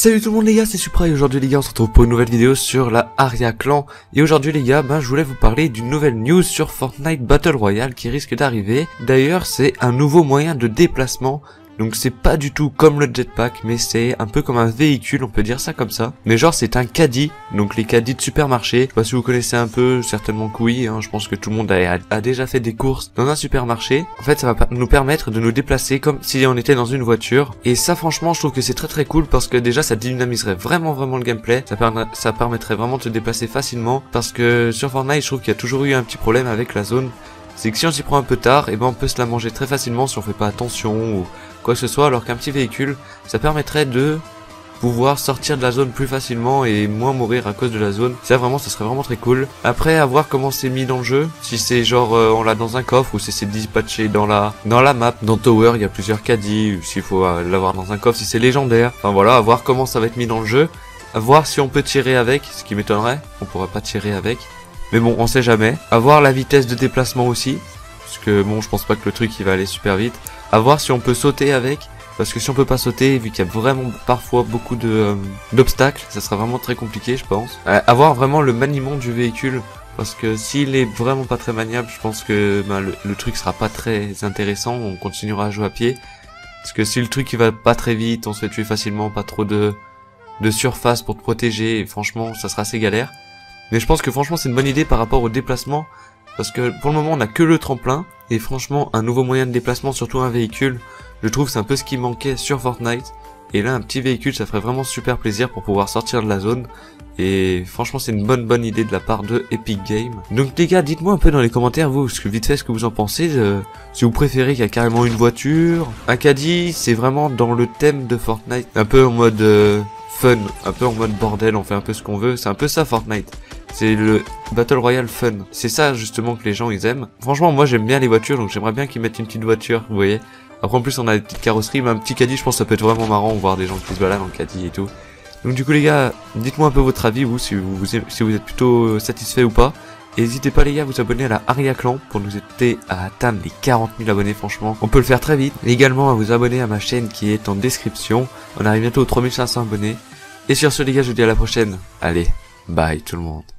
Salut tout le monde les gars, c'est Supra et aujourd'hui les gars on se retrouve pour une nouvelle vidéo sur la Aria Clan et aujourd'hui les gars ben je voulais vous parler d'une nouvelle news sur Fortnite Battle Royale qui risque d'arriver. D'ailleurs c'est un nouveau moyen de déplacement donc c'est pas du tout comme le jetpack, mais c'est un peu comme un véhicule, on peut dire ça comme ça. Mais genre c'est un caddie, donc les caddies de supermarché. Je sais pas si vous connaissez un peu, certainement que oui. Hein, je pense que tout le monde a, déjà fait des courses dans un supermarché. En fait ça va nous permettre de nous déplacer comme si on était dans une voiture. Et ça franchement je trouve que c'est très très cool parce que déjà ça dynamiserait vraiment vraiment le gameplay. Ça, permettrait vraiment de se déplacer facilement parce que sur Fortnite je trouve qu'il y a toujours eu un petit problème avec la zone c'est que si on s'y prend un peu tard, et eh ben on peut se la manger très facilement si on fait pas attention ou quoi que ce soit, alors qu'un petit véhicule, ça permettrait de pouvoir sortir de la zone plus facilement et moins mourir à cause de la zone. Ça vraiment, ça serait vraiment très cool. Après, à voir comment c'est mis dans le jeu. Si c'est genre euh, on l'a dans un coffre ou si c'est dispatché dans la dans la map. Dans Tower, il y a plusieurs caddies. S'il faut euh, l'avoir dans un coffre, si c'est légendaire. Enfin voilà, à voir comment ça va être mis dans le jeu. À voir si on peut tirer avec, ce qui m'étonnerait. On pourrait pas tirer avec. Mais bon, on sait jamais. Avoir la vitesse de déplacement aussi. Parce que bon, je pense pas que le truc il va aller super vite. A voir si on peut sauter avec. Parce que si on peut pas sauter, vu qu'il y a vraiment parfois beaucoup de euh, d'obstacles, ça sera vraiment très compliqué, je pense. Euh, avoir vraiment le maniement du véhicule. Parce que s'il est vraiment pas très maniable, je pense que ben, le, truc sera pas très intéressant. On continuera à jouer à pied. Parce que si le truc il va pas très vite, on se fait tuer facilement, pas trop de, de surface pour te protéger, franchement, ça sera assez galère. Mais je pense que franchement c'est une bonne idée par rapport au déplacement. Parce que pour le moment on n'a que le tremplin. Et franchement un nouveau moyen de déplacement, surtout un véhicule, je trouve c'est un peu ce qui manquait sur Fortnite. Et là un petit véhicule ça ferait vraiment super plaisir pour pouvoir sortir de la zone. Et franchement c'est une bonne bonne idée de la part de Epic Games. Donc les gars dites-moi un peu dans les commentaires vous, ce que vite fait ce que vous en pensez. si vous préférez qu'il y a carrément une voiture. Un caddie c'est vraiment dans le thème de Fortnite. Un peu en mode... Euh, fun, un peu en mode bordel, on fait un peu ce qu'on veut, c'est un peu ça Fortnite. C'est le Battle Royale fun. C'est ça justement que les gens ils aiment. Franchement moi j'aime bien les voitures donc j'aimerais bien qu'ils mettent une petite voiture, vous voyez. Après en plus on a des petites carrosseries, mais un petit caddie je pense ça peut être vraiment marrant voir des gens qui se baladent en caddie et tout. Donc du coup les gars, dites-moi un peu votre avis vous si vous, si vous êtes plutôt euh, satisfait ou pas. N'hésitez pas les gars à vous abonner à la Aria Clan pour nous aider à atteindre les 40 000 abonnés franchement. On peut le faire très vite. Et également à vous abonner à ma chaîne qui est en description. On arrive bientôt aux 3500 abonnés. Et sur ce les gars, je vous dis à la prochaine. Allez, bye tout le monde.